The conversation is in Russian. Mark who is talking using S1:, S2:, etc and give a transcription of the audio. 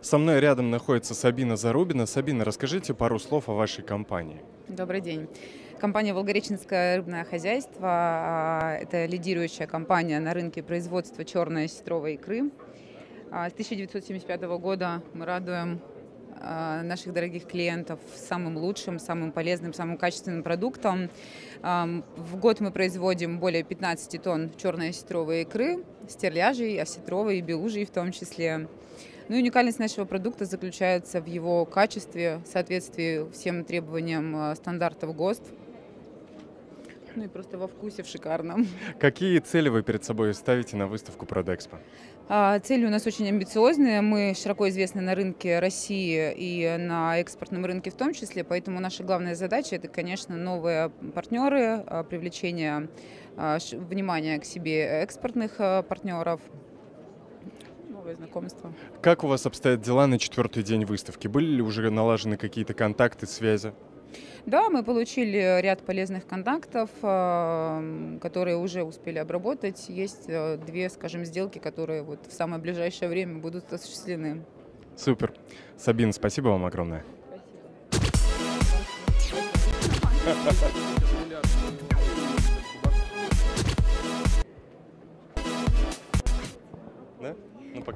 S1: Со мной рядом находится Сабина Зарубина. Сабина, расскажите пару слов о вашей компании.
S2: Добрый день. Компания «Волгореченское рыбное хозяйство» а, – это лидирующая компания на рынке производства черной осетровой икры. А, с 1975 года мы радуем а, наших дорогих клиентов самым лучшим, самым полезным, самым качественным продуктом. В год мы производим более 15 тонн черной осетровой икры, стерляжей, осетровой и белужьей в том числе. Ну и уникальность нашего продукта заключается в его качестве, соответствии всем требованиям э, стандартов ГОСТ. Ну и просто во вкусе в шикарном.
S1: Какие цели вы перед собой ставите на выставку Продэкспо?
S2: А, цели у нас очень амбициозные. Мы широко известны на рынке России и на экспортном рынке в том числе, поэтому наша главная задача – это, конечно, новые партнеры, а, привлечение а, внимания к себе экспортных партнеров, новые знакомства.
S1: Как у вас обстоят дела на четвертый день выставки? Были ли уже налажены какие-то контакты, связи?
S2: Да, мы получили ряд полезных контактов, э, которые уже успели обработать. Есть э, две, скажем, сделки, которые вот в самое ближайшее время будут осуществлены.
S1: Супер. Сабин, спасибо вам огромное. Спасибо. Да? Ну, пока.